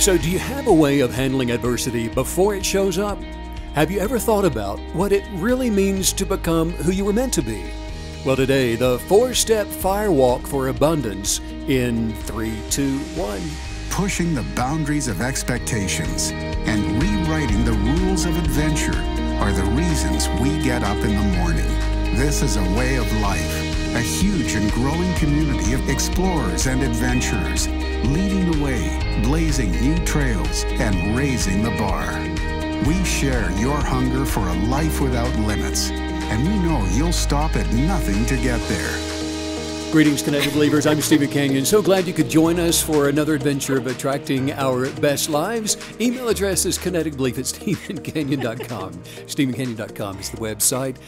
So, do you have a way of handling adversity before it shows up? Have you ever thought about what it really means to become who you were meant to be? Well, today, the four step firewalk for abundance in three, two, one. Pushing the boundaries of expectations and rewriting the rules of adventure are the reasons we get up in the morning. This is a way of life, a huge and growing community of explorers and adventurers, leading the way, blazing new trails, and raising the bar. We share your hunger for a life without limits, and we know you'll stop at nothing to get there. Greetings, Kinetic Believers. I'm Steven Canyon. So glad you could join us for another adventure of attracting our best lives. Email address is kineticbelief at stevencanyon.com. stevencanyon.com is the website.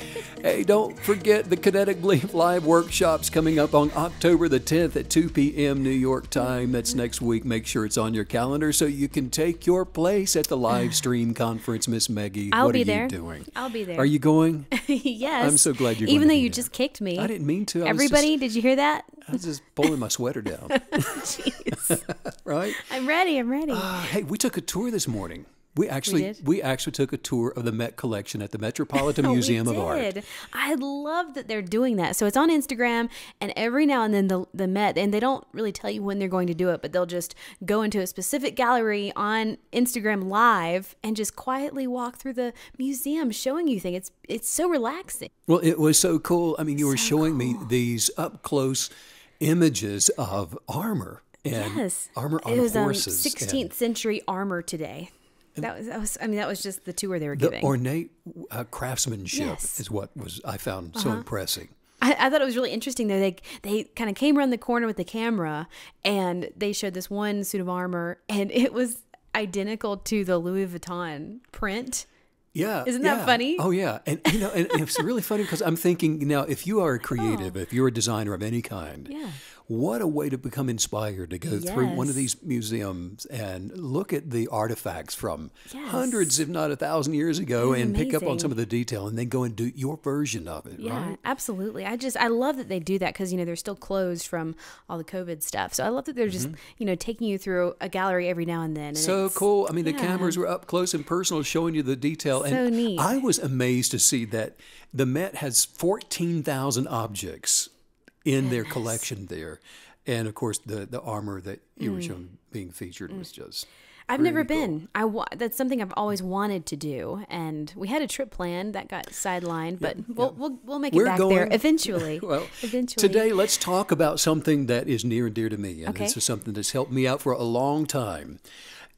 Hey, don't forget the Kinetic Belief Live workshops coming up on October the 10th at 2 p.m. New York time. That's next week. Make sure it's on your calendar so you can take your place at the live stream conference. Miss Meggie, I'll what be are there. you doing? I'll be there. Are you going? yes. I'm so glad you're Even though you there. just kicked me. I didn't mean to. I Everybody, just- did you hear that? I was just pulling my sweater down, Jeez. right? I'm ready. I'm ready. Uh, hey, we took a tour this morning. We actually did? actually took a tour of the Met Collection at the Metropolitan Museum we of Art. I love that they're doing that. So it's on Instagram, and every now and then the the Met, and they don't really tell you when they're going to do it, but they'll just go into a specific gallery on Instagram Live and just quietly walk through the museum, showing you things. It's it's so relaxing. Well, it was so cool. I mean, you were showing me these up close images of armor and Yes, armor on it was um, horses. and 16th century armor today. That was, that was. I mean, that was just the tour they were The giving. ornate uh, craftsmanship Yes. Uh-huh. is what was I found so impressive. I, I thought it was really interesting though. They they kind of came around the corner with the camera and they showed this one suit of armor and it was identical to the Louis Vuitton print. Yeah. Isn't that funny? Oh yeah. And you know, and it's really funny because I'm thinking now if you are a creative, if you're a designer of any kind, Oh. Yeah. What a way to become inspired to go through one of these museums and look at the artifacts from Yes. hundreds, if not a thousand years ago, and pick up on some of the detail and then go and do your version of it, Yeah, right? absolutely. I just I love that they do that because you know they're still closed from all the COVID stuff. So I love that they're just you know taking you through a gallery every now and then. And Mm-hmm. So cool. I mean, the yeah. cameras were up close and personal, showing you the detail. So and neat. I was amazed to see that the Met has 14,000 objects in their collection there. And of course, the, the armor that you Mm. were shown being featured was just. I've never cool. been. I wa- that's something I've always wanted to do, and we had a trip planned that got sidelined, but we'll, we'll we'll make We're it back there eventually. Well, eventually. today let's talk about something that is near and dear to me, and Okay. this is something that's helped me out for a long time.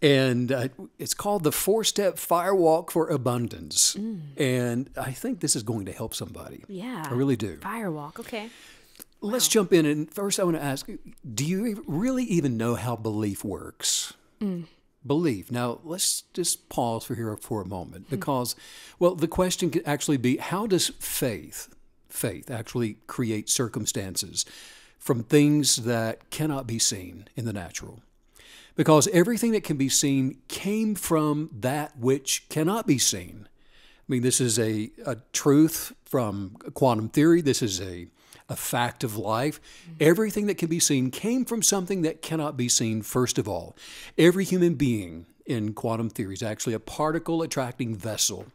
And uh, it's called the four step firewalk for abundance. And I think this is going to help somebody. Mm. Yeah. I really do. Firewalk. Okay. Let's jump in. And first, I want to ask do you really even know how belief works? Mm. Belief. Now, let's just pause for here for a moment mm. because, well, the question could actually be how does faith, faith actually create circumstances from things that cannot be seen in the natural? Because everything that can be seen came from that which cannot be seen. I mean, this is a, a truth from quantum theory. This is a, a fact of life. Everything that can be seen came from something that cannot be seen, first of all. Every human being in quantum theory is actually a particle attracting vessel.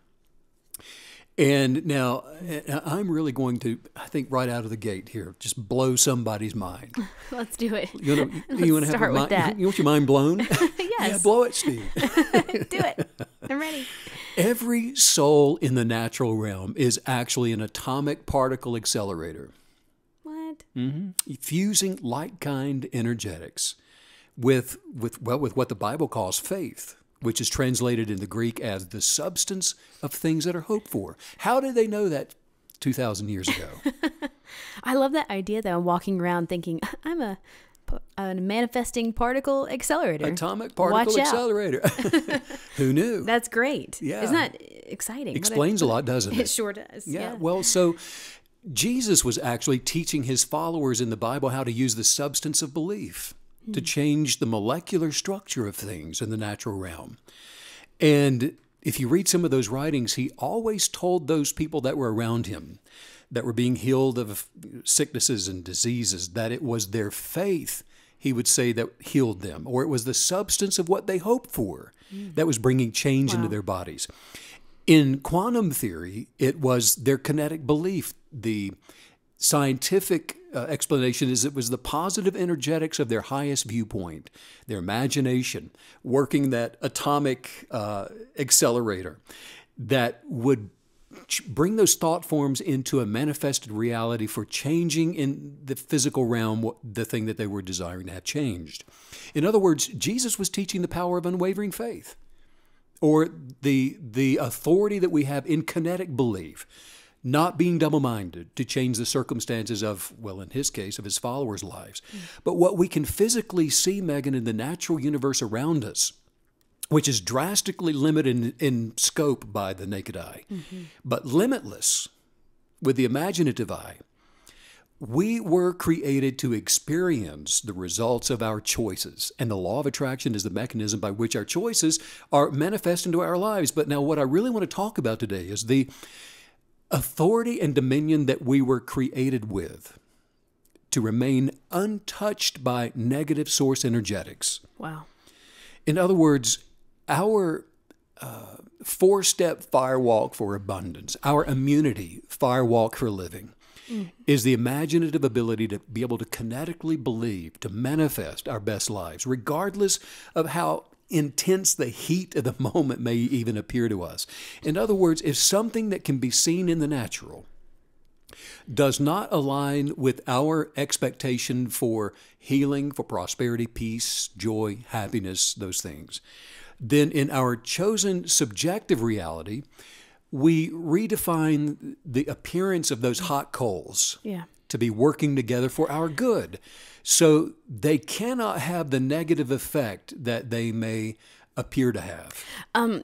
And now uh, I'm really going to, I think, right out of the gate here, just blow somebody's mind. Let's do it. You want to, you want to have start your with mind, that. You want your mind blown? Yeah, Yes. blow it, Steve. do it. I'm ready. Every soul in the natural realm is actually an atomic particle accelerator, What? Mm-hmm. fusing like kind energetics with, with, well, with what the Bible calls faith, which is translated in the Greek as the substance of things that are hoped for. How did they know that 2,000 years ago? I love that idea though. I'm walking around thinking I'm a a manifesting particle accelerator. Atomic particle Watch accelerator. Who knew? That's great. Yeah. Isn't that exciting? What a- Explains a lot, doesn't It it? sure does. Yeah, Yeah. well, so Jesus was actually teaching his followers in the Bible how to use the substance of belief to hmm. change the molecular structure of things in the natural realm. And if you read some of those writings, he always told those people that were around him that were being healed of sicknesses and diseases that it was their faith he would say that healed them, or it was the substance of what they hoped for hmm. that was bringing change into their bodies. In quantum theory, it was their kinetic belief. The scientific uh, explanation is it was the positive energetics of their highest viewpoint, their imagination, working that atomic uh, accelerator that would bring those thought forms into a manifested reality for changing in the physical realm the thing that they were desiring to have changed. In other words, Jesus was teaching the power of unwavering faith or the the authority that we have in kinetic belief not being double-minded to change the circumstances of well in his case of his followers lives. Mm. But what we can physically see megan in the natural universe around us which is drastically limited in, in scope by the naked eye mm-hmm. but limitless with the imaginative eye we were created to experience the results of our choices, and the law of attraction is the mechanism by which our choices are manifest into our lives. But now, what I really want to talk about today is the authority and dominion that we were created with to remain untouched by negative source energetics. Wow. In other words, our uh, four step firewalk for abundance, our immunity firewalk for living, is the imaginative ability to be able to kinetically believe, to manifest our best lives, regardless of how intense the heat of the moment may even appear to us. In other words, if something that can be seen in the natural, does not align with our expectation for healing, for prosperity, peace, joy, happiness, those things, then in our chosen subjective reality, we redefine the appearance of those hot coals Yeah. To be working together for our good. So they cannot have the negative effect that they may appear to have. Um,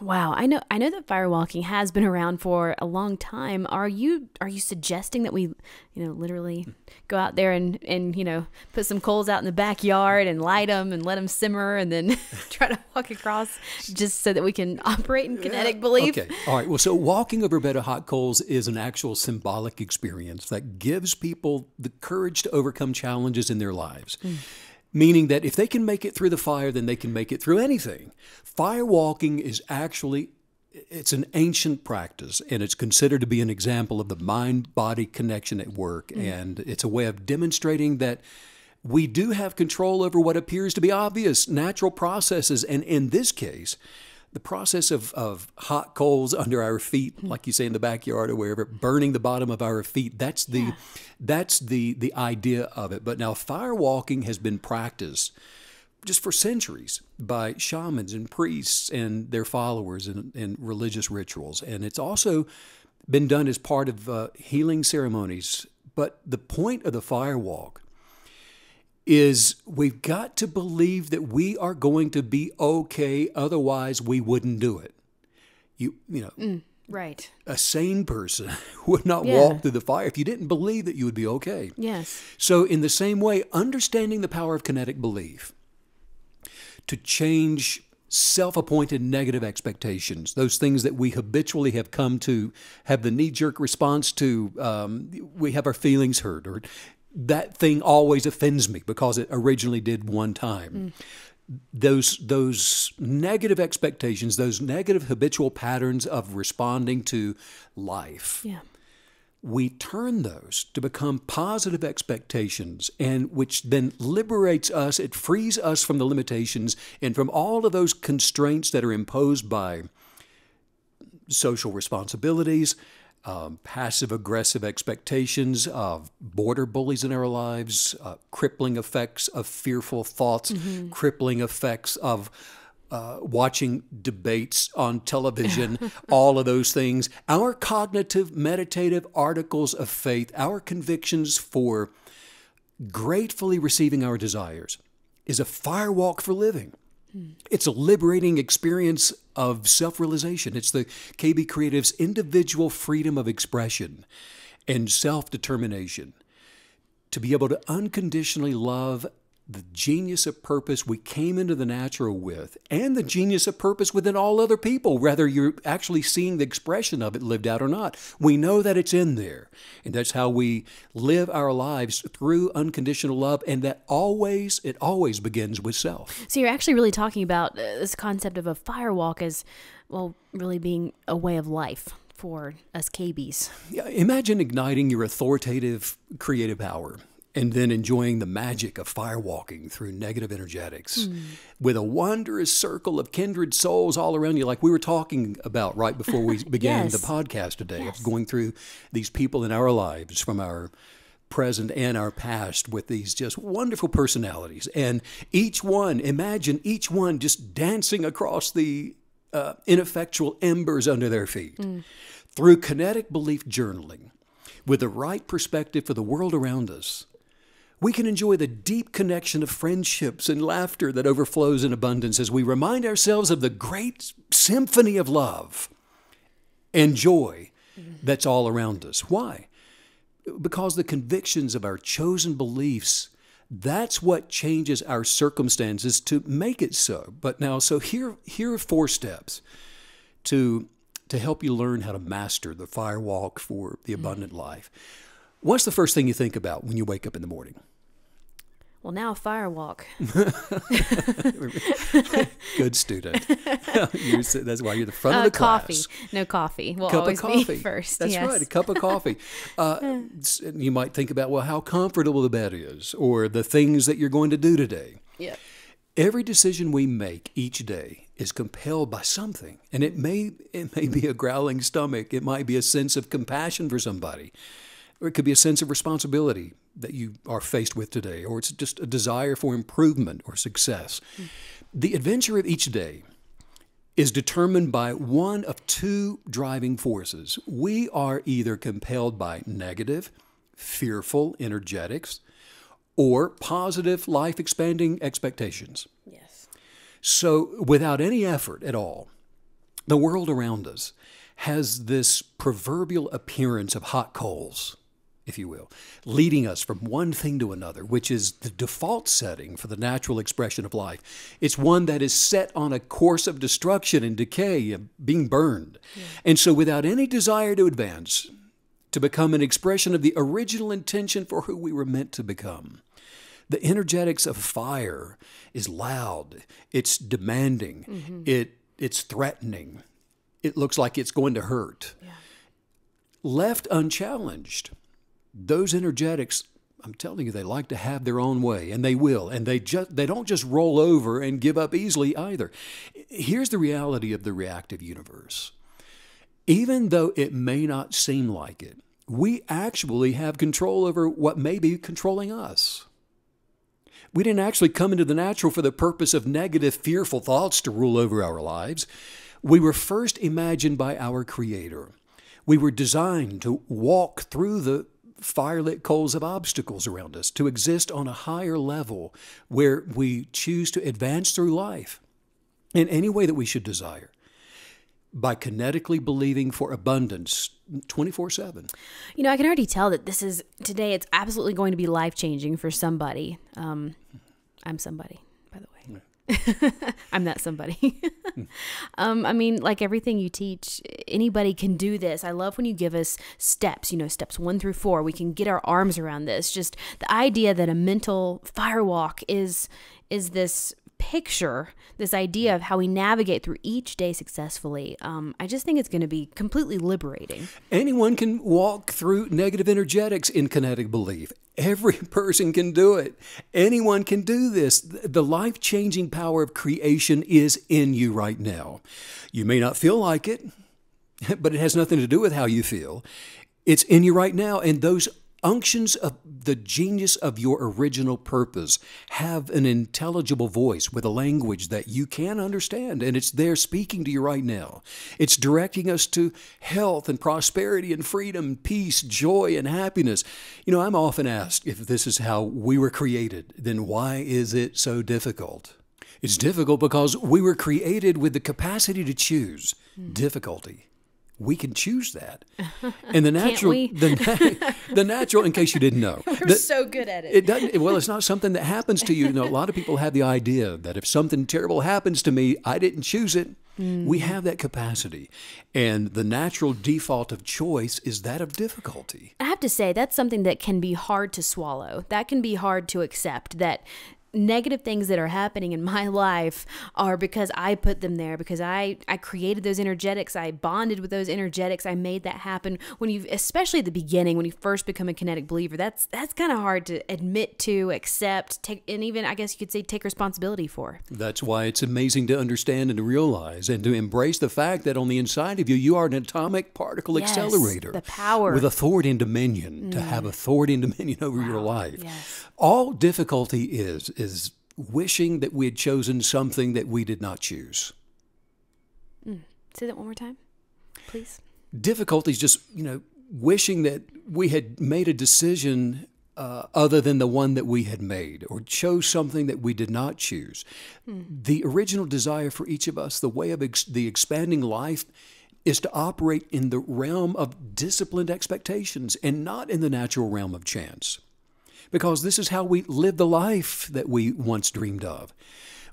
Wow, I know I know that firewalking has been around for a long time. Are you are you suggesting that we, you know, literally hmm. go out there and and you know, put some coals out in the backyard and light them and let them simmer and then try to walk across just so that we can operate in kinetic belief? Okay. All right. Well, so walking over a bed of hot coals is an actual symbolic experience that gives people the courage to overcome challenges in their lives. Hmm. Meaning that if they can make it through the fire, then they can make it through anything. Fire walking is actually it's an ancient practice and it's considered to be an example of the mind body connection at work mm-hmm. and it's a way of demonstrating that we do have control over what appears to be obvious natural processes and in this case the process of, of hot coals under our feet, like you say in the backyard or wherever, burning the bottom of our feet. That's the that's the the idea of it. But now firewalking has been practiced just for centuries by shamans and priests and their followers in, in religious rituals, and it's also been done as part of uh, healing ceremonies. But the point of the firewalk is we've got to believe that we are going to be okay otherwise we wouldn't do it you you know Right. a sane person would not Yeah. walk through the fire if you didn't believe that you would be okay Yes. so in the same way understanding the power of kinetic belief to change self-appointed negative expectations those things that we habitually have come to have the knee-jerk response to um, we have our feelings hurt or that thing always offends me because it originally did one time mm. those those negative expectations those negative habitual patterns of responding to life Yeah. we turn those to become positive expectations and which then liberates us it frees us from the limitations and from all of those constraints that are imposed by social responsibilities um, passive aggressive expectations of border bullies in our lives uh, crippling effects of fearful thoughts crippling effects of uh, watching debates on television, all of those things. Our cognitive, meditative articles of faith, our convictions for gratefully receiving our desires is a firewalk for living. It's a liberating experience of self realization. It's the KB Creative's individual freedom of expression and self determination to be able to unconditionally love the genius of purpose we came into the natural with and the genius of purpose within all other people, whether you're actually seeing the expression of it lived out or not. We know that it's in there. And that's how we live our lives through unconditional love. And that always, it always begins with self. So you're actually really talking about uh, this concept of a firewalk as, well, really being a way of life for us KBs. Yeah, imagine igniting your authoritative creative power and then enjoying the magic of firewalking through negative energetics mm. with a wondrous circle of kindred souls all around you, like we were talking about right before we began yes. the podcast today, yes. of going through these people in our lives from our present and our past with these just wonderful personalities. And each one, imagine each one just dancing across the uh, ineffectual embers under their feet. Mm. Through kinetic belief journaling, with the right perspective for the world around us, we can enjoy the deep connection of friendships and laughter that overflows in abundance as we remind ourselves of the great symphony of love and joy that's all around us. Why? Because the convictions of our chosen beliefs that's what changes our circumstances to make it so. But now, so here, here are four steps to to help you learn how to master the firewalk for the mm. abundant life. What's the first thing you think about when you wake up in the morning? Well, now a firewalk. Good student. that's why you're the front uh, of the coffee. class. No coffee. Will cup always of coffee. be first. That's yes. right. A cup of coffee. Uh, you might think about well how comfortable the bed is, or the things that you're going to do today. Yeah. Every decision we make each day is compelled by something, and it may it may be a growling stomach. It might be a sense of compassion for somebody or it could be a sense of responsibility that you are faced with today, or it's just a desire for improvement or success. Mm. The adventure of each day is determined by one of two driving forces. We are either compelled by negative, fearful energetics, or positive, life expanding expectations. Yes. So, without any effort at all, the world around us has this proverbial appearance of hot coals if you will, leading us from one thing to another, which is the default setting for the natural expression of life. It's one that is set on a course of destruction and decay and being burned. Yeah. And so, without any desire to advance, to become an expression of the original intention for who we were meant to become. The energetics of fire is loud, it's demanding, mm-hmm. it, it's threatening, it looks like it's going to hurt. Yeah. Left unchallenged, those energetics I'm telling you, they like to have their own way, and they will. And they just they don't just roll over and give up easily either. Here's the reality of the reactive universe. Even though it may not seem like it, we actually have control over what may be controlling us. We didn't actually come into the natural for the purpose of negative, fearful thoughts to rule over our lives. We were first imagined by our Creator. We were designed to walk through the firelit coals of obstacles around us, to exist on a higher level where we choose to advance through life in any way that we should desire by kinetically believing for abundance 24 7. You know, I can already tell that this is today, it's absolutely going to be life changing for somebody. Um, I'm somebody. I'm not somebody. um, I mean, like everything you teach, anybody can do this. I love when you give us steps, you know, steps one through four. We can get our arms around this. Just the idea that a mental firewalk is is this picture, this idea of how we navigate through each day successfully, um, I just think it's going to be completely liberating. Anyone can walk through negative energetics in kinetic belief. Every person can do it. Anyone can do this. The life changing power of creation is in you right now. You may not feel like it, but it has nothing to do with how you feel. It's in you right now. And those unctions of the genius of your original purpose have an intelligible voice with a language that you can understand, and it's there speaking to you right now. It's directing us to health and prosperity and freedom, peace, joy, and happiness. You know, I'm often asked if this is how we were created, then why is it so difficult? It's difficult because we were created with the capacity to choose mm. difficulty we can choose that. And the natural, the, the natural, in case you didn't know, We're the- so good at it. it doesn't. Well, it's not something that happens to you. You know, a lot of people have the idea that if something terrible happens to me, I didn't choose it. Mm. We have that capacity, and the natural default of choice is that of difficulty. I have to say that's something that can be hard to swallow. That can be hard to accept that negative things that are happening in my life are because I put them there because I I created those energetics I bonded with those energetics I made that happen when you especially at the beginning when you first become a kinetic believer that's that's kind of hard to admit to accept take and even I guess you could say take responsibility for That's why it's amazing to understand and to realize and to embrace the fact that on the inside of you, you are an atomic particle Yes, accelerator. the power. Mm. With authority and dominion, to have authority and dominion over your life. yes. All difficulty is, is wishing that we had chosen something that we did not choose. say that one more time please. Difficulty is just you know wishing that we had made a decision uh, other than the one that we had made or chose something that we did not choose. The original desire for each of us the way of ex- the expanding life is to operate in the realm of disciplined expectations and not in the natural realm of chance because this is how we live the life that we once dreamed of.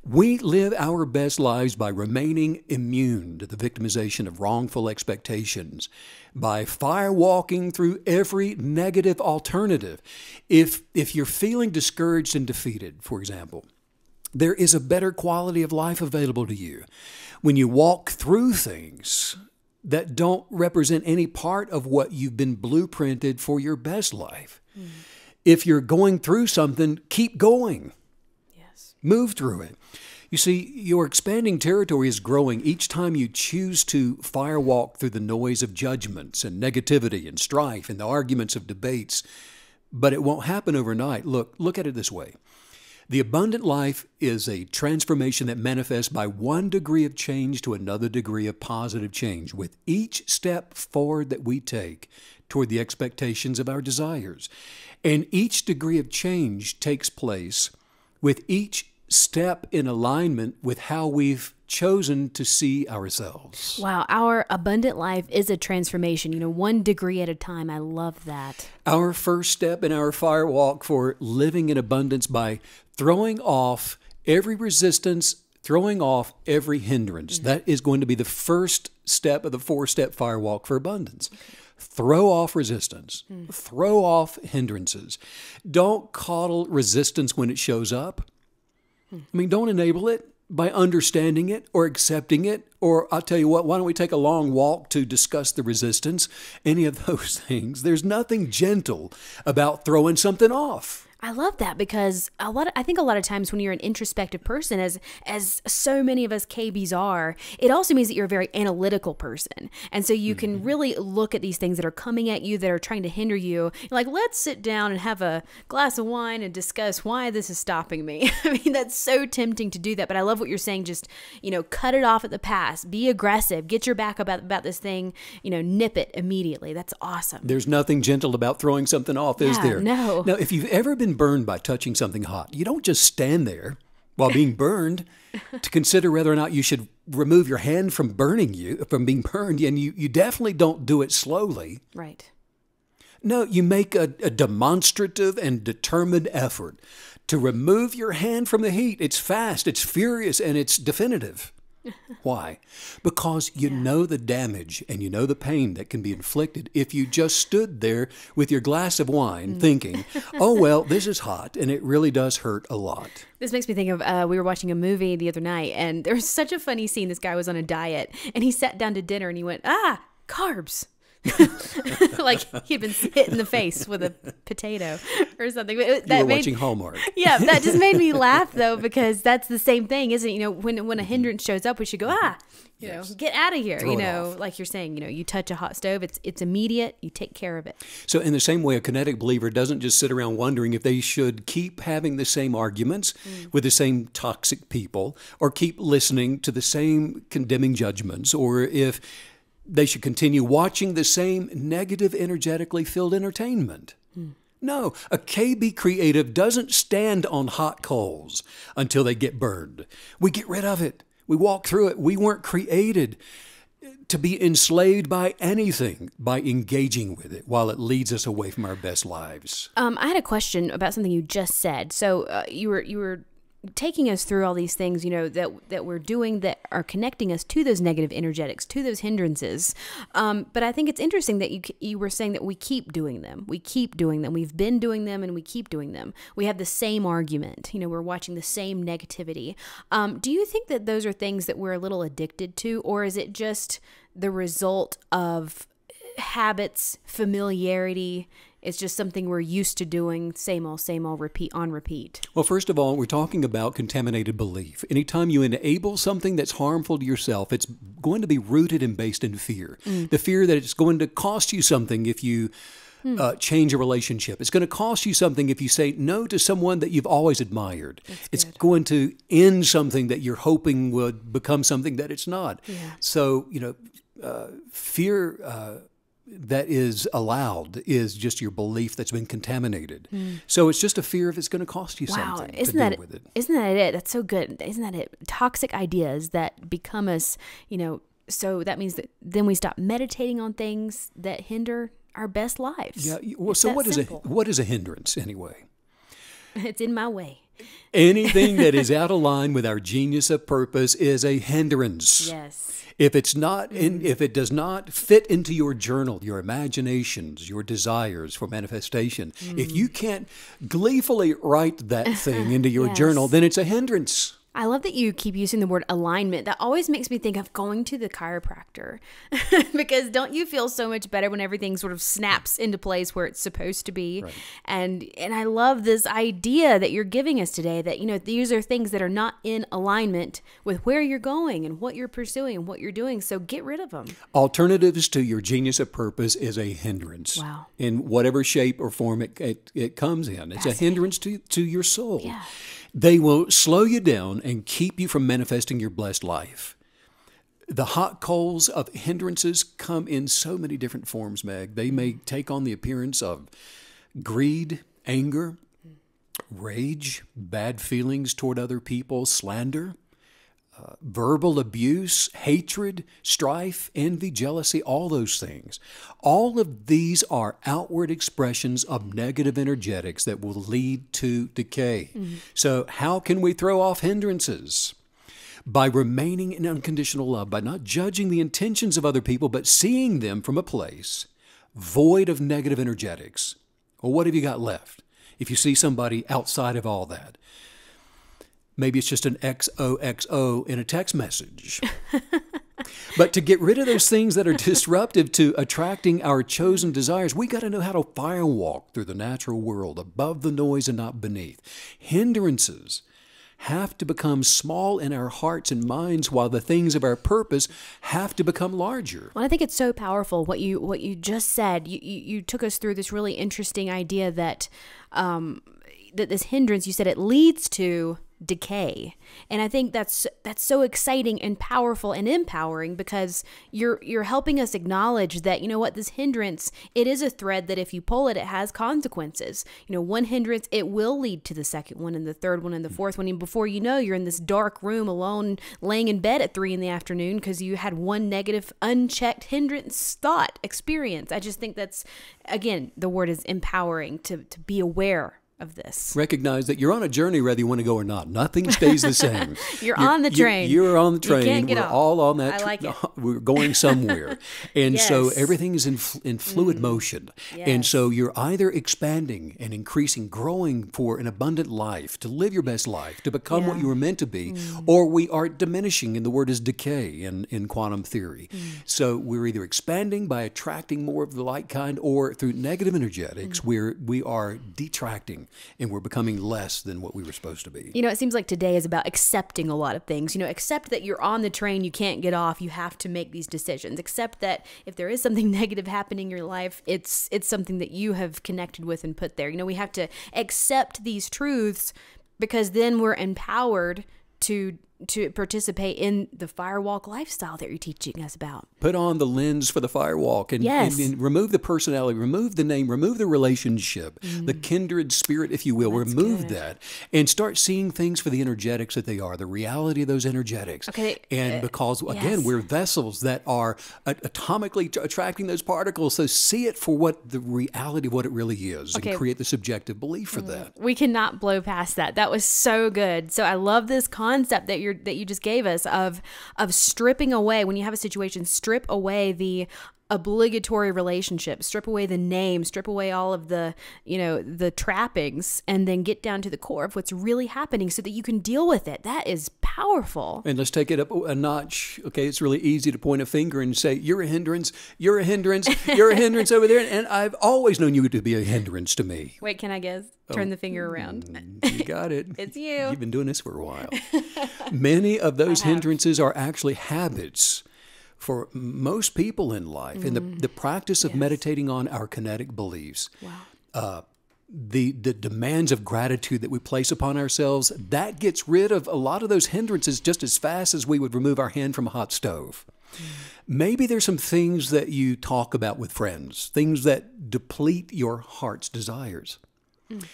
We live our best lives by remaining immune to the victimization of wrongful expectations, by firewalking through every negative alternative. If, if you're feeling discouraged and defeated, for example, there is a better quality of life available to you when you walk through things that don't represent any part of what you've been blueprinted for your best life. Mm. If you're going through something, keep going. yes Move through it. You see, your expanding territory is growing each time you choose to firewalk through the noise of judgments and negativity and strife and the arguments of debates. But it won't happen overnight. Look, look at it this way. The abundant life is a transformation that manifests by one degree of change to another degree of positive change with each step forward that we take toward the expectations of our desires. And each degree of change takes place with each step in alignment with how we've chosen to see ourselves. wow our abundant life is a transformation you know one degree at a time I love that Our first step in our firewalk for living in abundance by throwing off every resistance, throwing off every hindrance. Mm-hmm. That is going to be the first step of the four step firewalk for abundance. Throw off resistance, throw off hindrances. Don't coddle resistance when it shows up. I mean, don't enable it by understanding it or accepting it. Or I'll tell you what, why don't we take a long walk to discuss the resistance? Any of those things. There's nothing gentle about throwing something off. I love that because a lot of, I think a lot of times when you're an introspective person as as so many of us KBs are, it also means that you're a very analytical person. And so you can mm-hmm. really look at these things that are coming at you that are trying to hinder you. Like let's sit down and have a glass of wine and discuss why this is stopping me. I mean, that's so tempting to do that, but I love what you're saying just, you know, cut it off at the pass, be aggressive, get your back about about this thing, you know, nip it immediately. That's awesome. There's nothing gentle about throwing something off, is Yeah, there? no. Now, if you've ever been burned by touching something hot, you don't just stand there while being burned to consider whether or not you should remove your hand from burning you, from being burned. And you, you definitely don't do it slowly. Right. No, you make a, a demonstrative and determined effort to remove your hand from the heat. It's fast, it's furious, and it's definitive. Why? Because you know the damage and you know the pain that can be inflicted if you just stood there with your glass of wine thinking, oh, well, this is hot and it really does hurt a lot. This makes me think of uh, we were watching a movie the other night, and there was such a funny scene. This guy was on a diet, and he sat down to dinner, and he went, "Ah, carbs." like he'd been hit in the face with a potato or something. It- You that were made, watching Hallmark. yeah, that just made me laugh though because that's the same thing, isn't it? You know, when when a hindrance shows up, we should go ah, you Yes. know, get out of here. Throw you know, like you're saying, you know, you touch a hot stove, it's it's immediate. You take care of it. So, in the same way, a kinetic believer doesn't just sit around wondering if they should keep having the same arguments with the same toxic people or keep listening to the same condemning judgments or if they should continue watching the same negative, energetically filled entertainment. No, a KB creative doesn't stand on hot coals until they get burned. We get rid of it. We walk through it. We weren't created to be enslaved by anything by engaging with it while it leads us away from our best lives. Um, I had a question about something you just said. So uh, you were you were taking us through all these things, you know, that that we're doing that are connecting us to those negative energetics, to those hindrances. Um, but I think it's interesting that you you were saying that we keep doing them. We keep doing them. We've been doing them, and we keep doing them. We have the same argument. You know, we're watching the same negativity. Um, do you think that those are things that we're a little addicted to, or is it just the result of habits, familiarity? It's just something we're used to doing, same old, same old, repeat on repeat. Well, first of all, we're talking about contaminated belief. Anytime you enable something that's harmful to yourself, it's going to be rooted and based in fear. The fear that it's going to cost you something if you uh, change a relationship. It's going to cost you something if you say no to someone that you've always admired. it's going to end something that you're hoping would become something that it's not. So, you know, uh, fear. Uh, that is allowed is just your belief that's been contaminated. Hmm. So it's just a fear if it's going to cost you Wow, something isn't to that deal with it. isn't that it? That's so good. Isn't that it? Toxic ideas that become us, you know. So that means that then we stop meditating on things that hinder our best lives. Yeah. Well, It's so what is simple. a what is a hindrance anyway? It's in my way. Anything that is out of line with our genius of purpose is a hindrance. Yes. If it's not in, mm-hmm. if it does not fit into your journal, your imaginations, your desires for manifestation, if you mm. can't gleefully write that thing into your Yes. journal, then it's a hindrance. I love that you keep using the word alignment. That always makes me think of going to the chiropractor. because don't you feel so much better when everything sort of snaps into place where it's supposed to be? And and I love this idea that you're giving us today that you know these are things that are not in alignment with where you're going and what you're pursuing and what you're doing. So get rid of them. Alternatives to your genius of purpose is a hindrance. Wow. In whatever shape or form it, it, it comes in. It's a hindrance to, to your soul. They will slow you down and keep you from manifesting your blessed life. The hot coals of hindrances come in so many different forms, Meg. They may take on the appearance of greed, anger, rage, bad feelings toward other people, slander, verbal abuse, hatred, strife, envy, jealousy, all those things. All of these are outward expressions of negative energetics that will lead to decay. Mm-hmm. So, how can we throw off hindrances? By remaining in unconditional love, by not judging the intentions of other people, but seeing them from a place void of negative energetics. Well, what have you got left? If you see somebody outside of all that, maybe it's just an XOXO in a text message. but to get rid of those things that are disruptive to attracting our chosen desires, we got to know how to firewalk through the natural world, above the noise and not beneath. Hindrances have to become small in our hearts and minds while the things of our purpose have to become larger. Well, I think it's so powerful what you what you just said. You you, you took us through this really interesting idea that um, that this hindrance. You said it leads to decay, and I think that's that's so exciting and powerful and empowering because you're you're helping us acknowledge that you know what this hindrance it is a thread that if you pull it, it has consequences. You know, one hindrance it will lead to the second one and the third one and the fourth one, and before you know, you're in this dark room alone, laying in bed at three in the afternoon because you had one negative, unchecked hindrance thought experience. I just think that's again the word is empowering to to be aware of this. Recognize that you're on a journey whether you want to go or not. Nothing stays the same. You're on the train. You, are on the You train. can't get We're off. all on that. Like it. We're going somewhere, and so Yes. Mm. everything is in in fluid motion. And so you're either expanding and increasing, growing for an abundant life, to live your best life, to become what you were meant to be, Mm. or we are diminishing. And the word is decay in in quantum theory. Mm. So we're either expanding by attracting more of the like kind, or through negative energetics, Mm. where we are detracting and we're becoming less than what we were supposed to be. You know, it seems like today is about accepting a lot of things. You know, accept that you're on the train, you can't get off, you have to make these decisions. Accept that if there is something negative happening in your life, it's it's something that you have connected with and put there. You know, we have to accept these truths because then we're empowered to to participate in the firewalk lifestyle that you're teaching us about. Put on the lens for the firewalk and, Yes. and, and remove the personality, remove the name, remove the relationship, the Mm. kindred spirit, if you will. remove that and start seeing things for the energetics that they are, the reality of those energetics. Okay, And uh, because, again, yes. we're vessels that are atomically attracting those particles. So see it for what the reality of what it really is Okay. Mm. and create the subjective belief for that. we cannot blow past that. That was so good. So I love this concept that you're that you just gave us of of stripping away when you have a situation, strip away the obligatory relationship, strip away the name, strip away all of the, you know, the trappings and then get down to the core of what's really happening so that you can deal with it. That is powerful. And let's take it up a notch. Okay, it's really easy to point a finger and say, You're a hindrance, you're a hindrance, you're a hindrance over there. And I've always known you to be a hindrance to me. Wait, can I guess? Oh. Turn the finger around. Mm, you got it. It's you. You've been doing this for a while. Many of those hindrances are actually habits for most people in life. And the, mm. the practice of meditating on our kinetic beliefs, uh, the, the demands of gratitude that we place upon ourselves, that gets rid of a lot of those hindrances just as fast as we would remove our hand from a hot stove. Mm. Maybe there's some things that you talk about with friends, things that deplete your heart's desires. Mm.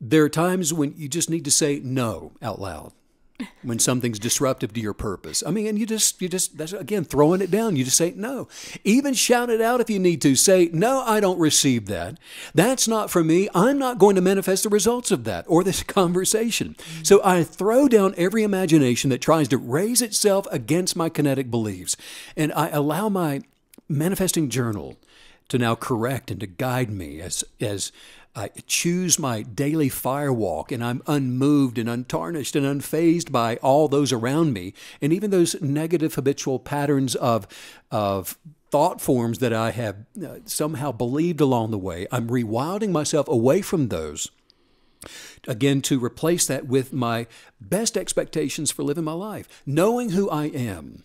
There are times when you just need to say no out loud when something's disruptive to your purpose. I mean, and you just, you just, that's again throwing it down. You just say no. Even shout it out if you need to. Say, no, I don't receive that. That's not for me. I'm not going to manifest the results of that or this conversation. So I throw down every imagination that tries to raise itself against my kinetic beliefs. And I allow my manifesting journal to now correct and to guide me as as I choose my daily fire walk and I'm unmoved and untarnished and unfazed by all those around me and even those negative habitual patterns of of thought forms that I have uh, somehow believed along the way. I'm rewilding myself away from those again to replace that with my best expectations for living my life, knowing who I am,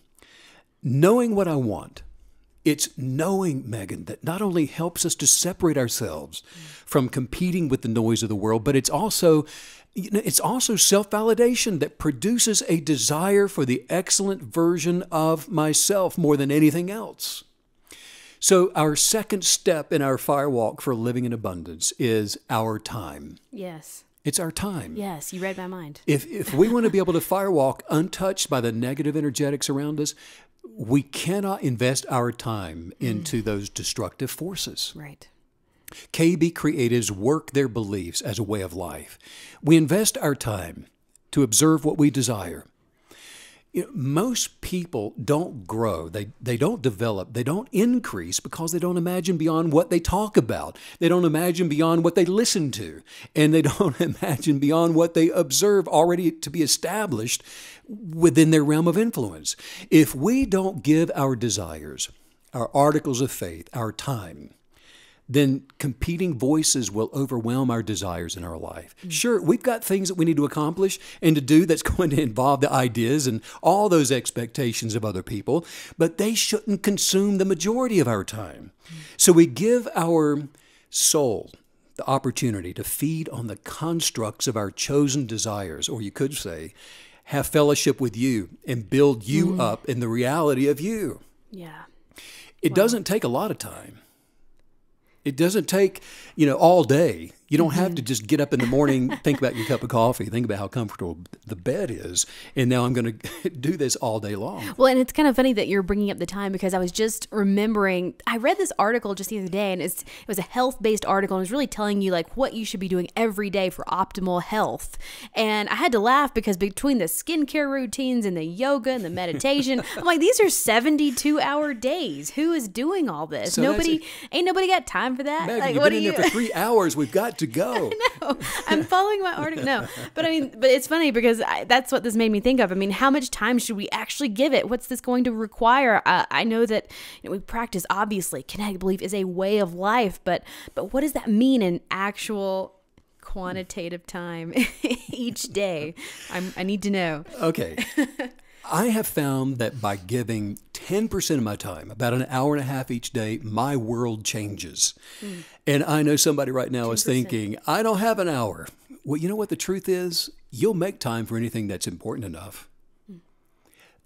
knowing what I want. It's knowing, Megan, that not only helps us to separate ourselves from competing with the noise of the world, but it's also you know, it's also self-validation that produces a desire for the excellent version of myself more than anything else. So our second step in our firewalk for living in abundance is our time. Yes. It's our time. Yes, you read my mind. If, if we want to be able to firewalk untouched by the negative energetics around us, we cannot invest our time into mm. those destructive forces. Right. KB creatives work their beliefs as a way of life. We invest our time to observe what we desire. You know, most people don't grow, they, they don't develop, they don't increase because they don't imagine beyond what they talk about. They don't imagine beyond what they listen to. And they don't imagine beyond what they observe already to be established within their realm of influence. If we don't give our desires, our articles of faith, our time, then competing voices will overwhelm our desires in our life. Mm. Sure, we've got things that we need to accomplish and to do that's going to involve the ideas and all those expectations of other people, but they shouldn't consume the majority of our time. Mm. So we give our soul the opportunity to feed on the constructs of our chosen desires, or you could say, have fellowship with you and build you mm. up in the reality of you. Yeah. It doesn't take a lot of time. It doesn't take, you know, all day. You don't have mm-hmm. to just get up in the morning, think about your cup of coffee, think about how comfortable the bed is, and now I'm going to do this all day long. Well, and it's kind of funny that you're bringing up the time because I was just remembering I read this article just the other day, and it's it was a health based article, and it was really telling you like what you should be doing every day for optimal health. And I had to laugh because between the skincare routines and the yoga and the meditation, I'm like, these are 72 hour days. Who is doing all this? So nobody, ain't nobody got time for that. Megan, like, you've what been in you? there for three hours. We've got to go. I'm following my article. No, but I mean, but it's funny because I, that's what this made me think of. I mean, how much time should we actually give it? What's this going to require? Uh, I know that you know, we practice. Obviously, kinetic belief is a way of life, but but what does that mean in actual quantitative time each day? I'm, I need to know. Okay. I have found that by giving 10% of my time, about an hour and a half each day, my world changes. Hmm. And I know somebody right now is thinking, I don't have an hour. Well, you know what the truth is? You'll make time for anything that's important enough.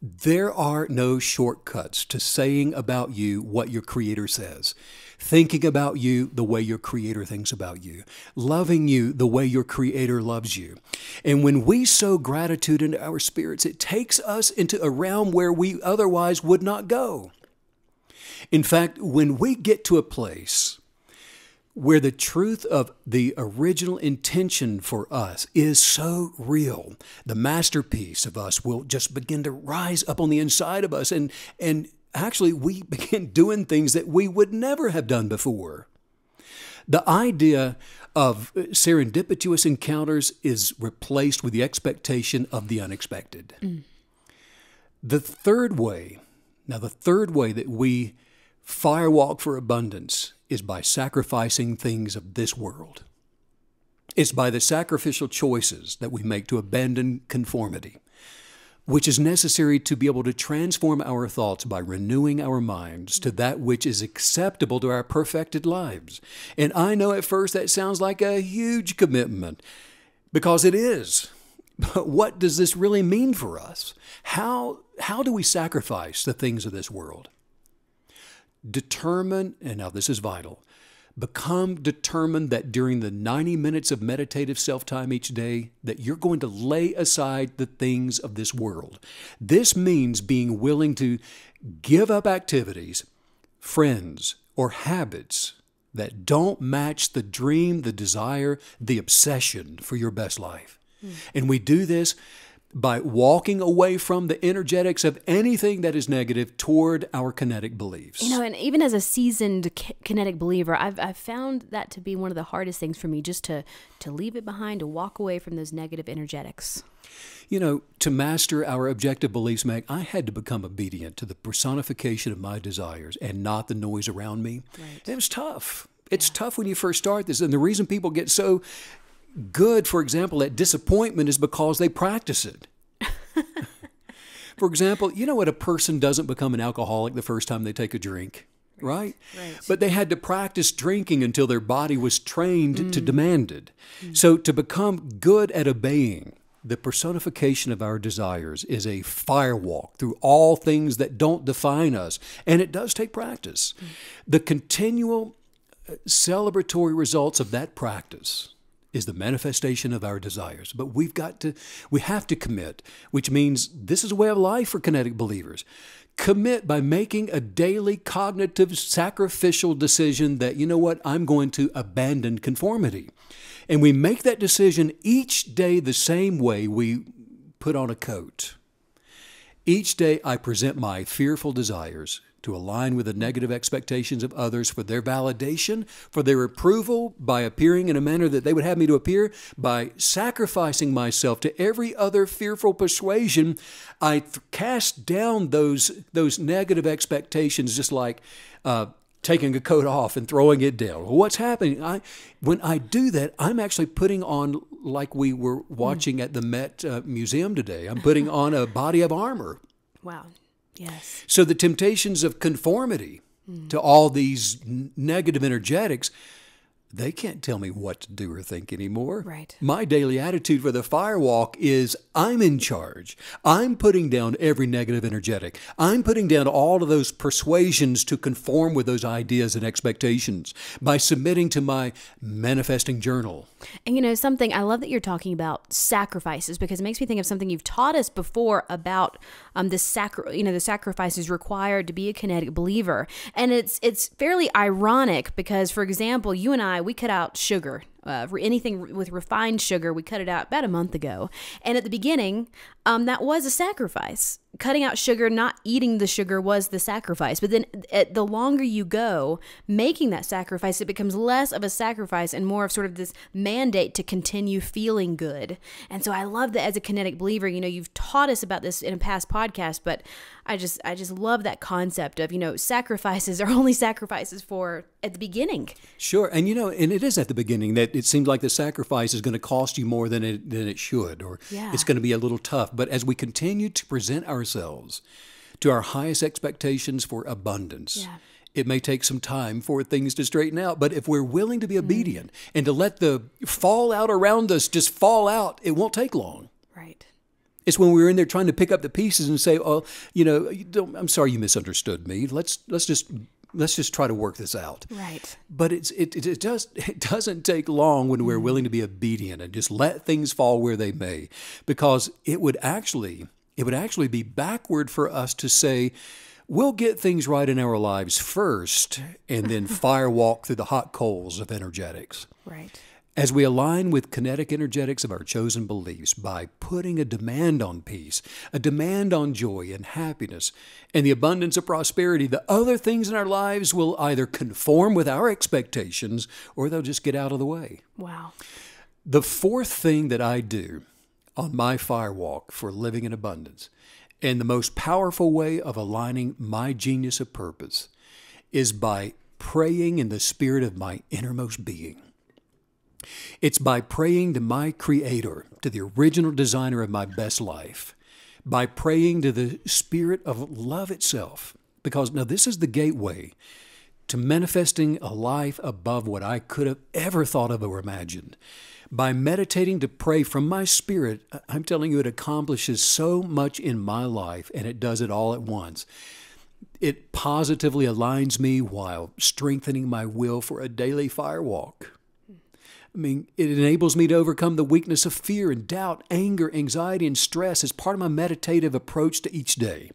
There are no shortcuts to saying about you what your Creator says, thinking about you the way your Creator thinks about you, loving you the way your Creator loves you. And when we sow gratitude into our spirits, it takes us into a realm where we otherwise would not go. In fact, when we get to a place where the truth of the original intention for us is so real, the masterpiece of us will just begin to rise up on the inside of us. And, and actually, we begin doing things that we would never have done before. The idea of serendipitous encounters is replaced with the expectation of the unexpected. Mm. The third way, now, the third way that we firewalk for abundance is by sacrificing things of this world. It's by the sacrificial choices that we make to abandon conformity, which is necessary to be able to transform our thoughts by renewing our minds to that which is acceptable to our perfected lives. And I know at first that sounds like a huge commitment because it is. But what does this really mean for us? How, how do we sacrifice the things of this world? Determine, and now this is vital, become determined that during the 90 minutes of meditative self-time each day that you're going to lay aside the things of this world. This means being willing to give up activities, friends, or habits that don't match the dream, the desire, the obsession for your best life. Mm. And we do this by walking away from the energetics of anything that is negative toward our kinetic beliefs. You know, and even as a seasoned kinetic believer, I've, I've found that to be one of the hardest things for me just to, to leave it behind, to walk away from those negative energetics. You know, to master our objective beliefs, Meg, I had to become obedient to the personification of my desires and not the noise around me. Right. It was tough. It's yeah. tough when you first start this. And the reason people get so good, for example, at disappointment is because they practice it. for example, you know what? A person doesn't become an alcoholic the first time they take a drink. Right. right. But they had to practice drinking until their body was trained mm. to demand it. Mm. So, to become good at obeying, the personification of our desires is a firewalk through all things that don't define us. And it does take practice. Mm. The continual uh, celebratory results of that practice is the manifestation of our desires. But we've got to, we have to commit, which means this is a way of life for kinetic believers. Commit by making a daily cognitive sacrificial decision that, you know what, I'm going to abandon conformity. And we make that decision each day the same way we put on a coat. Each day I present my fearful desires to align with the negative expectations of others for their validation, for their approval by appearing in a manner that they would have me to appear, by sacrificing myself to every other fearful persuasion, I th- cast down those, those negative expectations just like uh, taking a coat off and throwing it down. Well, what's happening? I, when I do that, I'm actually putting on, like we were watching mm. at the Met uh, Museum today, I'm putting on a body of armor. Wow. Yes. So the temptations of conformity mm. to all these negative energetics they can't tell me what to do or think anymore. Right. My daily attitude for the firewalk is I'm in charge. I'm putting down every negative energetic. I'm putting down all of those persuasions to conform with those ideas and expectations by submitting to my manifesting journal. And you know, something I love that you're talking about sacrifices because it makes me think of something you've taught us before about um, the sacri- you know, the sacrifices required to be a kinetic believer. And it's it's fairly ironic because for example, you and I we cut out sugar uh, anything with refined sugar, we cut it out about a month ago. And at the beginning, um, that was a sacrifice. Cutting out sugar, not eating the sugar was the sacrifice. But then at the longer you go making that sacrifice, it becomes less of a sacrifice and more of sort of this mandate to continue feeling good. And so I love that as a kinetic believer, you know, you've taught us about this in a past podcast, but I just I just love that concept of, you know, sacrifices are only sacrifices for at the beginning. Sure. And you know, and it is at the beginning that it seems like the sacrifice is going to cost you more than it than it should, or yeah. it's going to be a little tough. But as we continue to present ourselves to our highest expectations for abundance. Yeah. It may take some time for things to straighten out, but if we're willing to be mm-hmm. obedient mm. and to let the fallout around us just fall out, it won't take long. Right. It's when we're in there trying to pick up the pieces and say, "Oh, you know, don't, I'm sorry you misunderstood me. Let's let's just let's just try to work this out." Right. But it's it, it, it does it doesn't take long when we're mm. willing to be obedient and just let things fall where they may, because it would actually it would actually be backward for us to say. We'll get things right in our lives first and then firewalk through the hot coals of energetics. Right. As we align with kinetic energetics of our chosen beliefs by putting a demand on peace, a demand on joy and happiness, and the abundance of prosperity, the other things in our lives will either conform with our expectations or they'll just get out of the way. Wow. The fourth thing that I do on my firewalk for living in abundance, and the most powerful way of aligning my genius of purpose, is by praying in the spirit of my innermost being. It's by praying to my Creator, to the original designer of my best life, by praying to the Spirit of love itself. Because now this is the gateway to manifesting a life above what I could have ever thought of or imagined. By meditating to pray from my spirit, I'm telling you, it accomplishes so much in my life and it does it all at once. It positively aligns me while strengthening my will for a daily firewalk. I mean, it enables me to overcome the weakness of fear and doubt, anger, anxiety, and stress as part of my meditative approach to each day.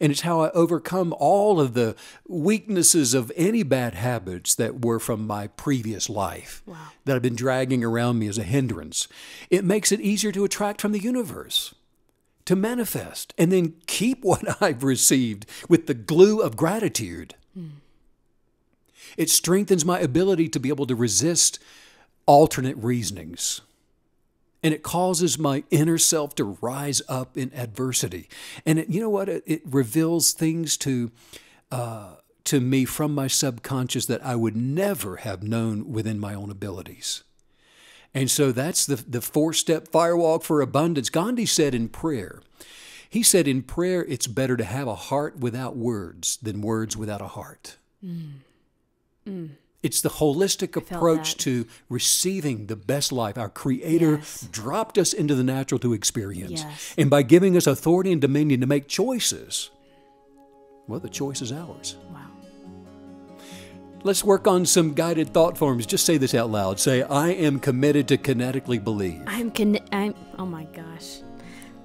And it's how I overcome all of the weaknesses of any bad habits that were from my previous life Wow. that have been dragging around me as a hindrance. It makes it easier to attract from the universe, to manifest, and then keep what I've received with the glue of gratitude. Hmm. It strengthens my ability to be able to resist alternate reasonings. And it causes my inner self to rise up in adversity. And it, you know what? It, it reveals things to, uh, to me from my subconscious that I would never have known within my own abilities. And so that's the, the four step firewalk for abundance. Gandhi said in prayer, he said, in prayer, it's better to have a heart without words than words without a heart. It's the holistic approach to receiving the best life our Creator Yes. dropped us into the natural to experience. Yes. And by giving us authority and dominion to make choices, well, the choice is ours. Wow. Let's work on some guided thought forms. Just say this out loud. Say, I am committed to kinetically believe. I'm con. I'm. Oh my gosh.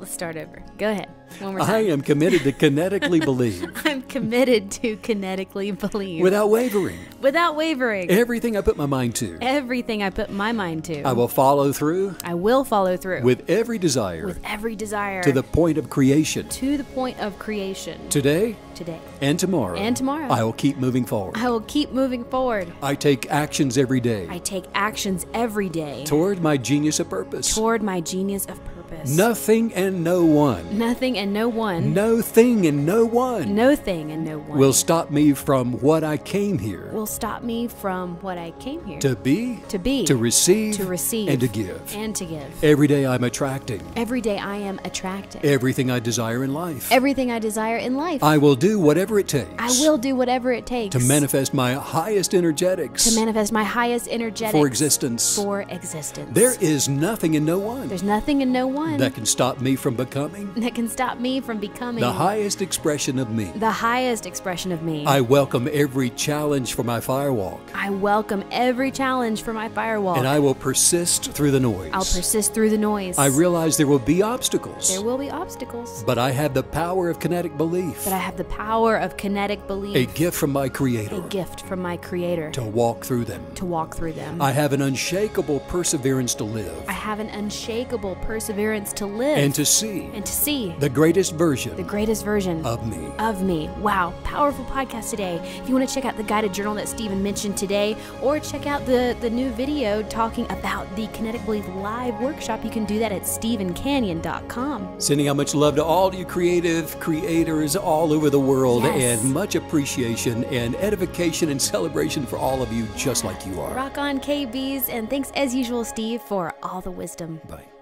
Let's start over. Go ahead. One more time. I am committed to kinetically believe I'm committed to kinetically believe without wavering. without wavering. Everything I put my mind to, Everything I put my mind to, I will follow through I will follow through with every desire with every desire to the point of creation. to the point of creation Today today. and tomorrow. And tomorrow. I will keep moving forward. I will keep moving forward. I take actions every day I take actions every day toward my genius of purpose. toward my genius of purpose. Nothing and no one, Nothing and no one, no thing and no one. No thing and no one. Will stop me from what I came here. Will stop me from what I came here. To be, to be, to receive, to receive, and to give. and to give. Every day I'm attracting. Every day I am attracting. Everything I desire in life. everything I desire in life. I will do whatever it takes I will do whatever it takes to manifest my highest energetics to manifest my highest energetics for existence. for existence. There is nothing and no one. There's nothing and no one that can stop me from becoming that can stop me from becoming the highest expression of me. the highest expression of me. I welcome every challenge for my firewalk, I welcome every challenge for my firewall. and I will persist through the noise. I'll persist through the noise. I realize there will be obstacles, there will be obstacles, but I have the power of kinetic belief, but I have the power of kinetic belief, a gift from my creator. a gift from my Creator to walk through them. to walk through them. I have an unshakable perseverance to live I have an unshakable perseverance to live and to see and to see the greatest version the greatest version of me. of me. Wow, powerful podcast today. If you want to check out the guided journal that Steven mentioned today, or check out the, the new video talking about the Kinetic Belief Live workshop, you can do that at stevencanyon.com. Sending out much love to all you creative creators all over the world Yes. and much appreciation and edification and celebration for all of you just like you are. Rock on, KBs, and thanks as usual, Steve, for all the wisdom. Bye.